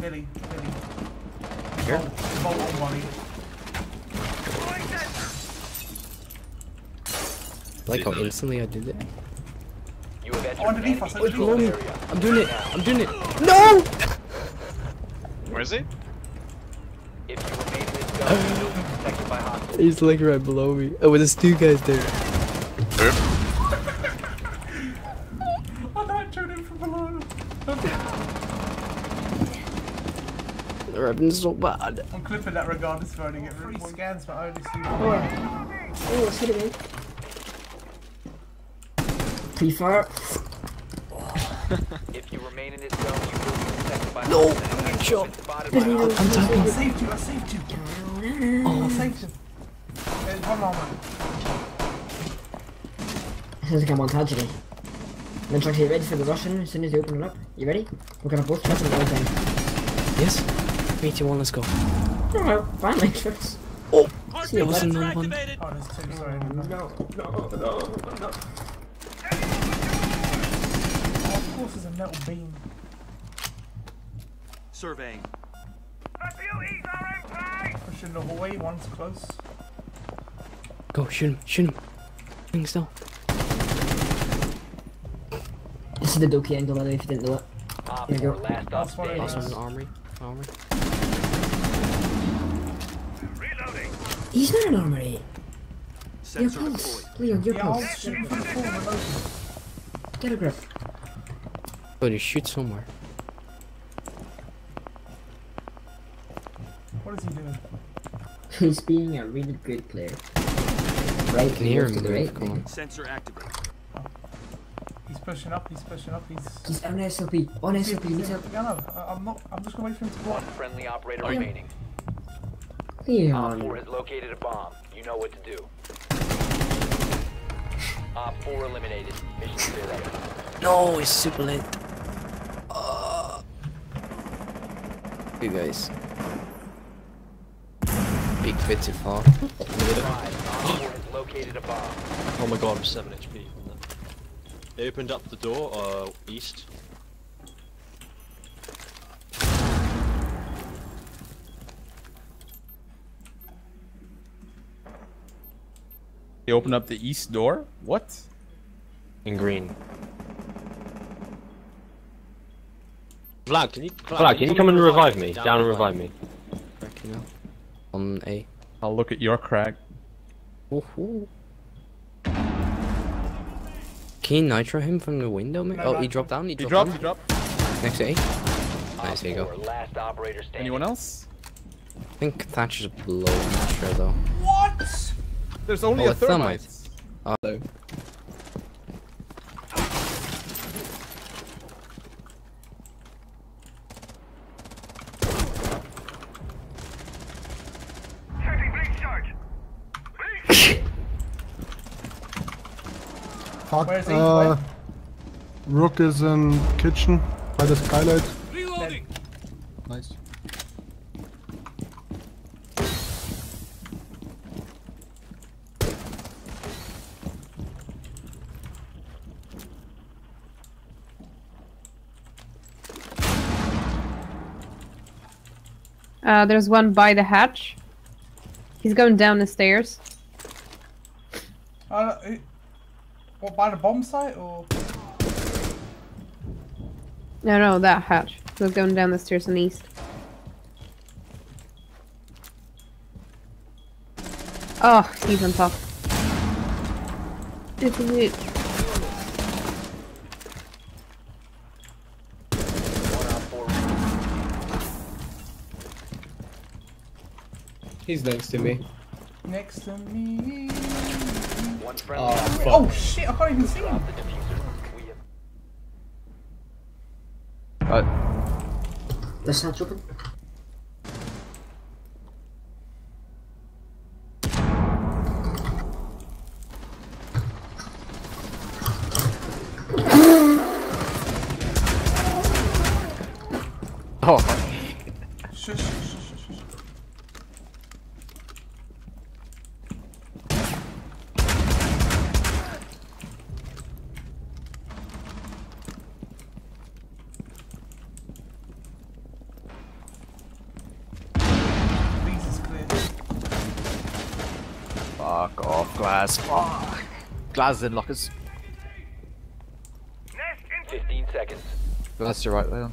Billy, Billy. Here? Bolt on Bonnie. Like how instantly I did it. You have entered oh, underneath us, underneath area. I'm doing it. I'm doing it. No! Where is he? If you remain this zone, you will be protected by hostiles. He's like right below me. Oh, there's two guys there. I died shooting from below. They're having so bad. I'm clipping that regardless if I only get three scans, but I only see one. Oh, what's hitting me? Pre-fire. If you remain in this zone, you will be protected by No, hostiles. I'm Enemies shot. have been spotted by hostiles. I'm I tapping. saved you, I saved you. Oh, I saved you. There's one more man. Sounds like I'm on tragedy. Then try to get ready for the Russian as soon as they open it up. You ready? We're gonna both trust at the same time. Yes. Three, two, one. Let's go. No, no, fine, like this. Oh, See you, there was bud. another one. Oh, there's two, sorry. No, No. no, no, no, no. Oh, of course there's a metal beam. Surveying. Pushing the hallway, one's close. Go shoot him. Shoot him. Things down. This is the Doki angle, by the way, if you didn't know it. Op There you go. last stop That's what it standing. Also armory. Armory. He's not an armory. Your pulse. deployed. Leo, your Yeah, I was pulse. shooting from the corner, reloading. Get a grip. Oh, they shoot somewhere. What is he doing? He's being a really good player. Right, can hear him to the right. come on. Sensor activated. He's pushing up, he's pushing up, he's... He's on SLP. On He's- SLP, he's- he's up. Yeah, no, I- I'm not, I'm just gonna wait for him to One block. friendly operator Are you- remaining. Op 4 has located a bomb. You know what to do. Op 4 eliminated. Mission zero. No, it's super late. Uh, you guys. Big bit too far. Five. Op 4 has located a bomb. Oh my god, I'm 7 HP from them. They opened up the door, uh, east. They opened up the east door? What? In green. Vlad, can you, Vlad, can you come and revive me? Down and revive me. Crack, you know. On A. I'll look at your crack. Woohoo. Can you nitro him from the window, man? No, oh, he dropped down. He He dropped, dropped, he dropped. Next to A. Nice, there you go. last operator. Anyone else? I think Thatcher's below nitro though. What? There's only Oh, a a thermite. thermite. Oh. Fuck, Where is he? uh, Rook is in kitchen by the skylight. Nice. Uh, there's one by the hatch. He's going down the stairs. Uh, it- what, by the bomb site, or? No, no, that hatch. He's going down the stairs on the east. Oh, he's on top. It's it. One Op 4 He's next to me. Next to me. One friendly ah, Oh, operator. Oh shit, I can't even see him. Drop the defuser. We have This. Oh, Shush, shush, shush, shush, shush. Fuck off, glass. Fuck. Glass in lockers. 15 seconds. Glass, you're right, Leon.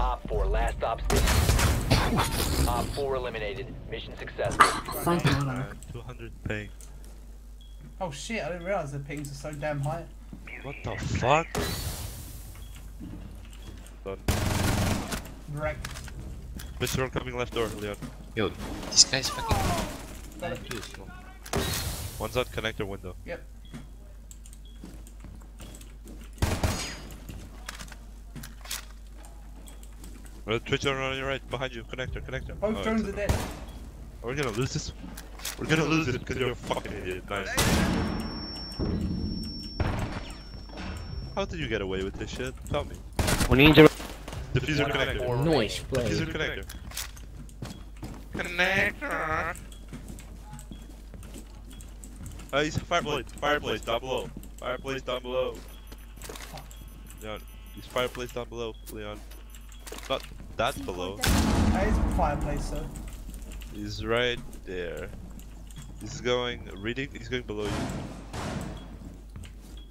Op 4, last stop standing. Op 4 eliminated. Mission successful. Thank you, uh, 200 ping. Oh shit, I didn't realise the pings are so damn high. What the fuck? Done. Wreck. Mr. coming left door, Leon. Yo, this guy's fucking. One's on connector window. Yep. Uh, Twitch on on your right, behind you, connector, connector. Both Oh, drones it's- are dead. We're gonna lose this. We're gonna lose it because you're a fucking idiot. Nice. How did you get away with this shit? Tell me. We need to. Defuser connector. Nice play. Defuser connector. Connector. Uh, he's fireplace. Fireplace down below. Fireplace down below. Leon, he's fireplace down below, Leon. Not that below. That is a fireplace, sir. He's right there. He's going reading. He's going below you.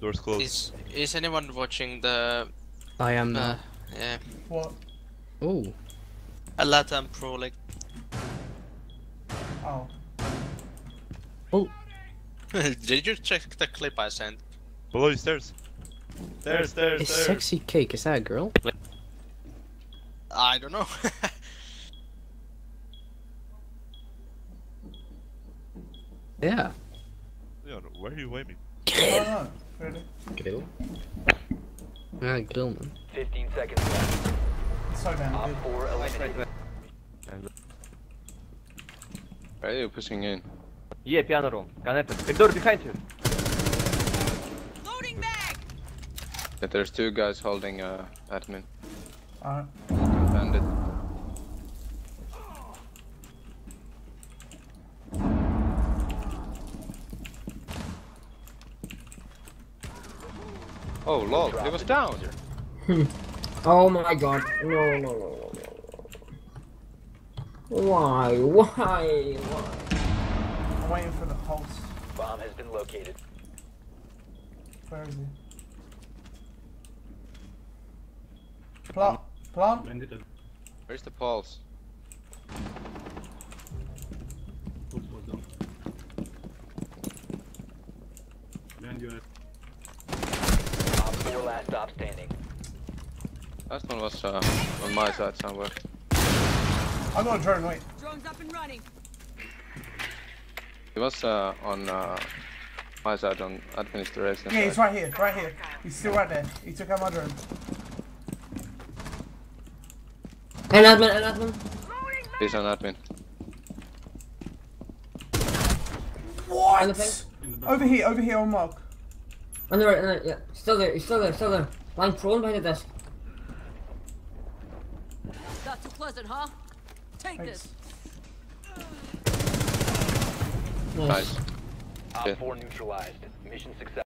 Doors closed. Is is anyone watching the I am uh, now. yeah, What? Oh, a Latam Pro Oh. Oh. Did you check the clip I sent? Below you stairs. Stairs, stairs, is stairs. sexy cake? Is that a girl? I don't know. Yeah. Leon, where are you waving? I don't know. Really? Grill. Ah, grill man. 15 seconds left. So damn Op good. 4 eliminated. Where are you pushing in? Yeah, piano room. Connected. Big door behind you. there's two guys holding uh, admin. Alright. Bandit. Oh lol, it was down. Here. Oh my god. No, no, no, no, no. Why? Why? Why? I'm waiting for the pulse. Bomb has been located. Where is he? Plant. Plant. Where's the pulse? Op 4 last stop standing. Last one was uh, on my side somewhere. I got a drone, wait. He was uh, on uh, my side on administration Yeah, he's right here, right here. He's still right there. He took out my drone. An admin, an admin. He's an admin. On the. Over here, over here on Mark. On the right, on the right, yeah. Still there, he's still there, still there. Lying prone behind the desk. Not too pleasant, huh? Take Thanks. Nice. Nice. Op 4 neutralized. Mission success.